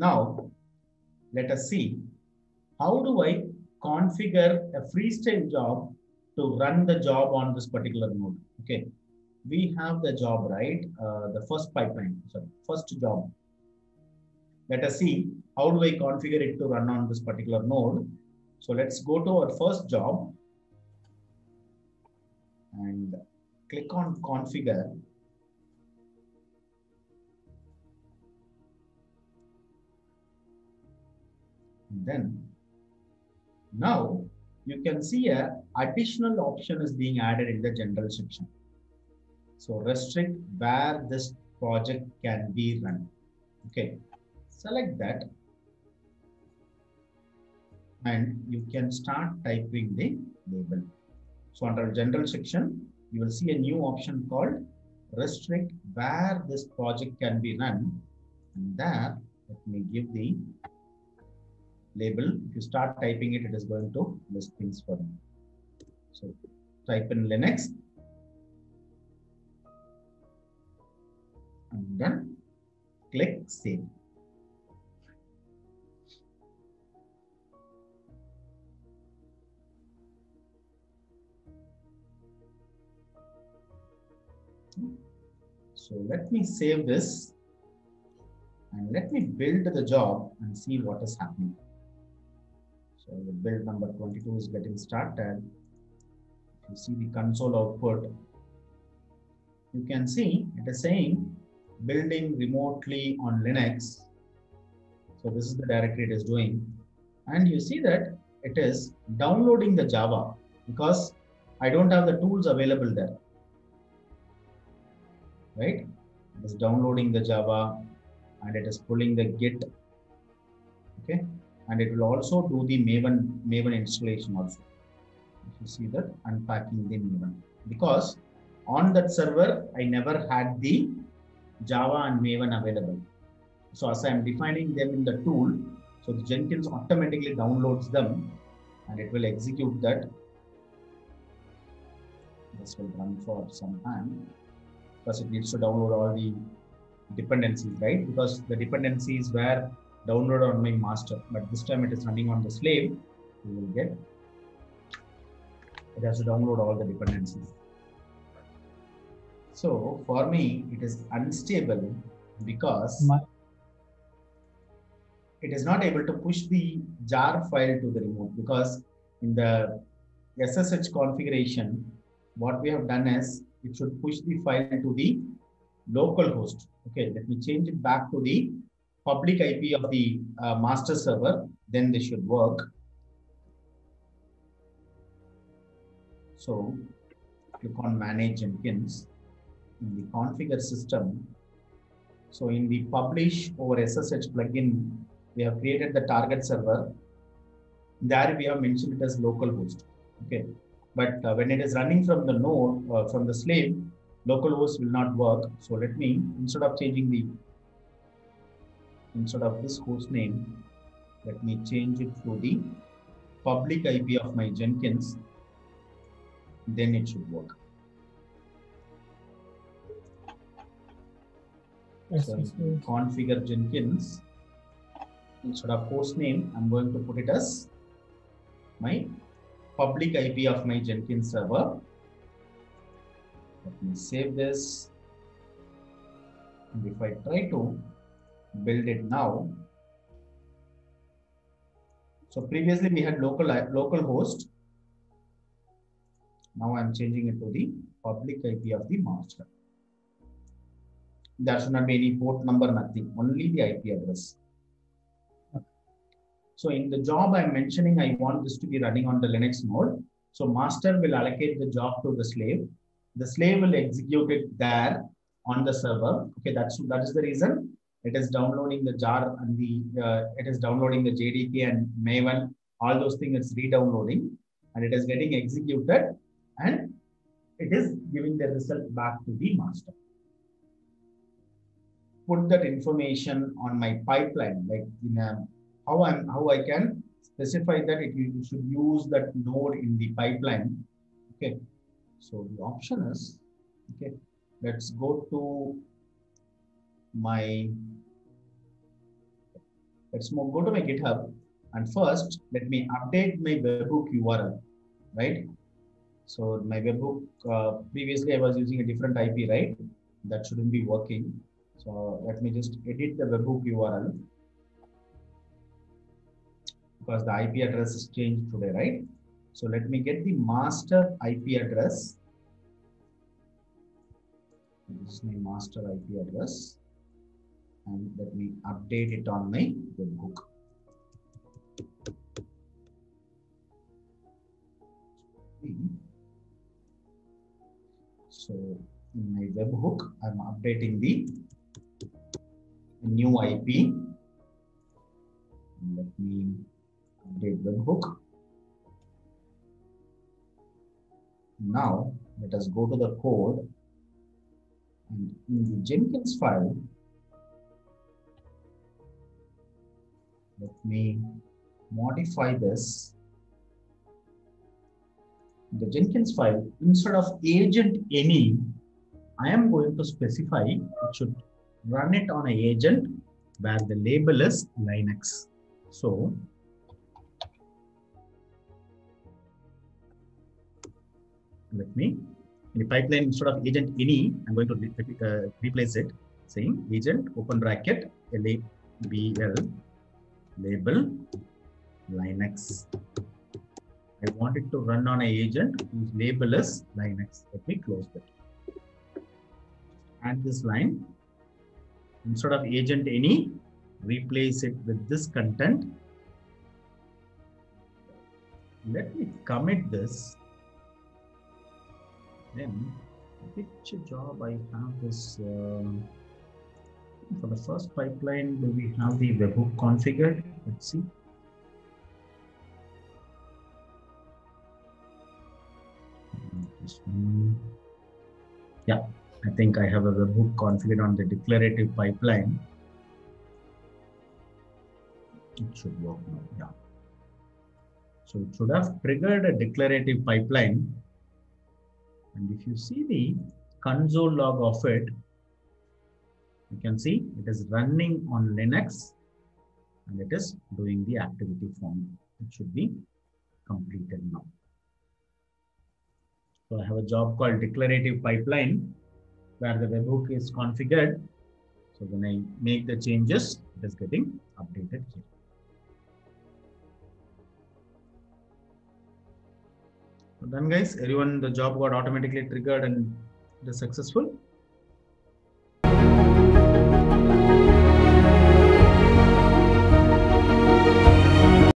Now, let us see how do I configure a freestyle job to run the job on this particular node. Okay, we have the job, right? Uh, the first pipeline, sorry, first job. Let us see how do I configure it to run on this particular node. So let's go to our first job and click on configure. Then now you can see a additional option is being added in the general section. So restrict where this project can be run. Okay, select that and you can start typing the label. So under general section, you will see a new option called restrict where this project can be run. And there, let me give the label. If you start typing it, it is going to list things for you. So type in Linux. And then click save. So let me save this and let me build the job and see what is happening. Build number 22 is getting started. If you see the console output, you can see it is saying building remotely on Linux. So this is the directory it is doing. And you see that it is downloading the Java because I don't have the tools available there. Right? It is downloading the Java and it is pulling the Git. Okay and it will also do the Maven Maven installation also. If you see that unpacking the Maven because on that server I never had the Java and Maven available. So as I am defining them in the tool, so the Jenkins automatically downloads them and it will execute that. This will run for some time because it needs to download all the dependencies, right? Because the dependencies were downloaded on my master, but this time it is running on the slave. You will get it has to download all the dependencies. So for me, it is unstable because My, it is not able to push the jar file to the remote because in the SSH configuration, what we have done is it should push the file to the local host. Okay, let me change it back to the public IP of the uh, master server, then they should work. So click on manage Jenkins in the configure system. So in the publish over SSH plugin, we have created the target server. There we have mentioned it as localhost. Okay, but uh, when it is running from the node uh, from the slave, localhost will not work. So let me instead of changing the instead of this host name, let me change it to the public IP of my Jenkins. Then it should work. yes, So yes, yes. configure Jenkins. Instead of host name, I'm going to put it as my public IP of my Jenkins server. Let me save this. And if I try to build it now, so previously we had local local host. Now I'm changing it to the public IP of the master there should not be any port number, nothing, only the IP address. So in the job I'm mentioning, I want this to be running on the Linux node. So master will allocate the job to the slave. The slave will execute it there on the server. Okay, that's that is the reason it is downloading the jar and the uh, it is downloading the JDK and Maven. All those things it's re-downloading and it is getting executed and it is giving the result back to the master put that information on my pipeline, like in a, how I'm how I can specify that it you should use that node in the pipeline. Okay, so the option is okay. Let's go to my let's go to my GitHub and first let me update my webhook URL, right? So my webhook, uh, previously I was using a different IP, right? That shouldn't be working. So let me just edit the webhook URL because the IP address is changed today, right? So let me get the master IP address. This is my master IP address and let me update it on my webhook. So in my webhook, I'm updating the new IP. Let me update webhook. Now let us go to the code and in the Jenkins file, let me modify this. The Jenkins file, instead of agent any, I am going to specify it should run it on an agent where the label is Linux. So let me in the pipeline instead of agent any i'm going to re uh, replace it saying agent open bracket label label linux. I want it to run on an agent whose label is linux. Let me close that. Add this line. Instead of agent any replace it with this content. Let me commit this. Then which job I have this uh, for the first pipeline do we have the webhook configured? Let's see. Yeah I think I have a webhook configured on the declarative pipeline. It should work now yeah. So it should have triggered a declarative pipeline. And if you see the console log of it, you can see it is running on Linux and it is doing the activity form. It should be completed now. So I have a job called declarative pipeline where the webhook is configured. So when I make the changes, it is getting updated here. done guys everyone the job got automatically triggered and it is successful